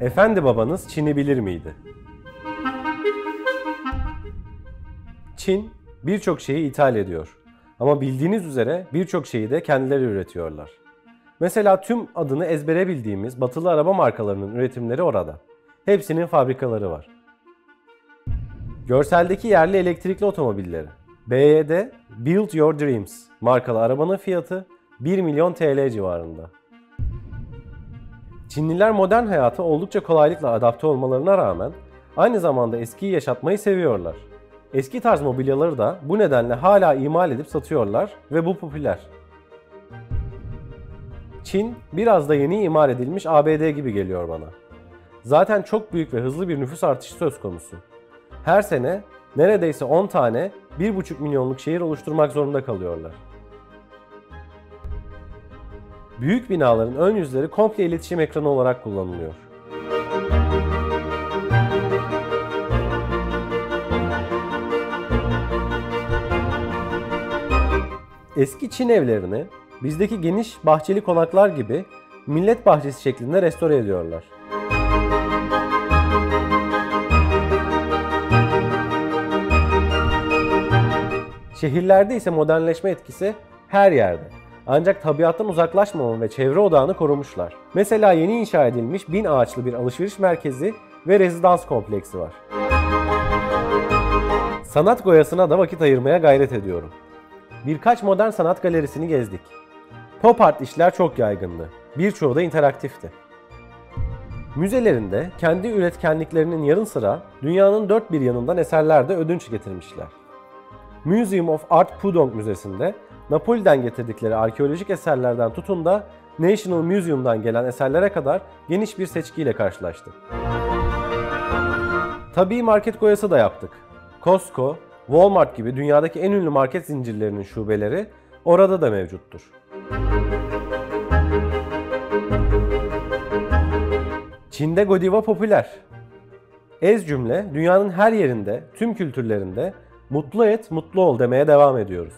Efendi babanız Çin'i bilir miydi? Çin birçok şeyi ithal ediyor. Ama bildiğiniz üzere birçok şeyi de kendileri üretiyorlar. Mesela tüm adını ezbere bildiğimiz batılı araba markalarının üretimleri orada. Hepsinin fabrikaları var. Görseldeki yerli elektrikli otomobilleri. BYD Build Your Dreams markalı arabanın fiyatı 1 milyon TL civarında. Çinliler modern hayata oldukça kolaylıkla adapte olmalarına rağmen aynı zamanda eskiyi yaşatmayı seviyorlar. Eski tarz mobilyaları da bu nedenle hala imal edip satıyorlar ve bu popüler. Çin biraz da yeni imal edilmiş ABD gibi geliyor bana. Zaten çok büyük ve hızlı bir nüfus artışı söz konusu. Her sene neredeyse 10 tane 1,5 milyonluk şehir oluşturmak zorunda kalıyorlar. Büyük binaların ön yüzleri komple iletişim ekranı olarak kullanılıyor. Eski Çin evlerini bizdeki geniş bahçeli konaklar gibi millet bahçesi şeklinde restore ediyorlar. Şehirlerde ise modernleşme etkisi her yerde. Ancak tabiattan uzaklaşmama ve çevre odağını korumuşlar. Mesela yeni inşa edilmiş bin ağaçlı bir alışveriş merkezi ve rezidans kompleksi var. Sanat goyasına da vakit ayırmaya gayret ediyorum. Birkaç modern sanat galerisini gezdik. Pop art işler çok yaygındı. Birçoğu da interaktifti. Müzelerinde kendi üretkenliklerinin yanı sıra dünyanın dört bir yanından eserler de ödünç getirmişler. Museum of Art Pudong Müzesi'nde Napoli'den getirdikleri arkeolojik eserlerden tutun da National Museum'dan gelen eserlere kadar geniş bir seçkiyle karşılaştık. Tabii market goyası da yaptık. Costco, Walmart gibi dünyadaki en ünlü market zincirlerinin şubeleri orada da mevcuttur. Çin'de Godiva popüler. Ez cümle dünyanın her yerinde, tüm kültürlerinde Mutlu et, mutlu ol demeye devam ediyoruz.